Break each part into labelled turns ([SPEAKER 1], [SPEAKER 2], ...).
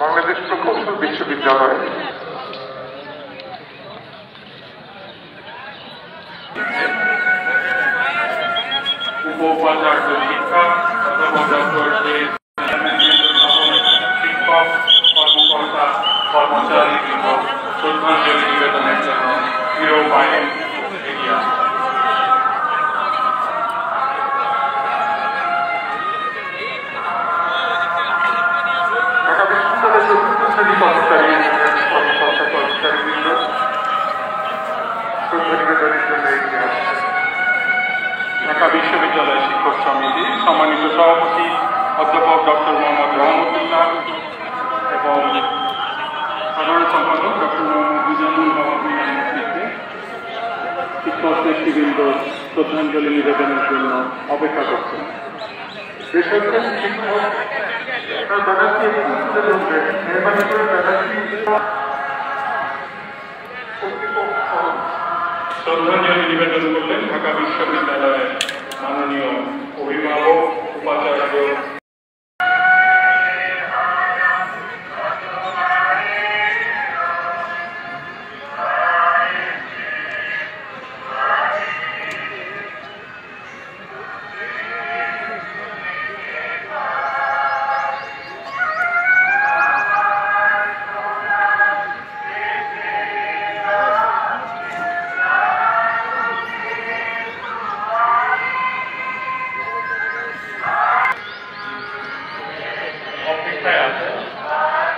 [SPEAKER 1] বাংলাদেশ প্রকৌশল বিশ্ববিদ্যালয় উপ-উপাচার্য শিক্ষক অধ্যাপক ডক্টর বাইন এরিয়া ঢাকা বিশ্ববিদ্যালয়ের চতুর্থ শ্রেণি কর্মচারী কর্মকর্তা কর্মচারীবৃন্দ শ্রদ্ধা জন্য অধ্যাপক ডক্টর মোহাম্মদ রহমতুল্লাহ এবং সাধারণ সম্পাদক ডক্টর মোহাম্মদ মিজানুল বাবাবিনের নেতৃত্বে শিক্ষক নেতৃবৃন্দ শ্রদ্ধাঞ্জলি নিবেদনের জন্য অপেক্ষা করছেন। শ্রদ্ধাঞ্জলি নিবেদন করলেন ঢাকা বিশ্ববিদ্যালয়ের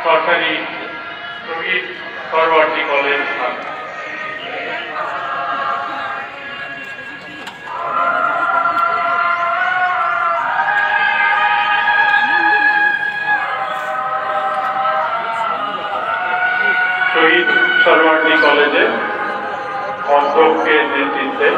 [SPEAKER 1] সরকারি শহীদ সরওয়ার্দী কলেজ শহীদ সরওয়ার্দী কলেজে অধ্যক্ষের নেতৃত্বে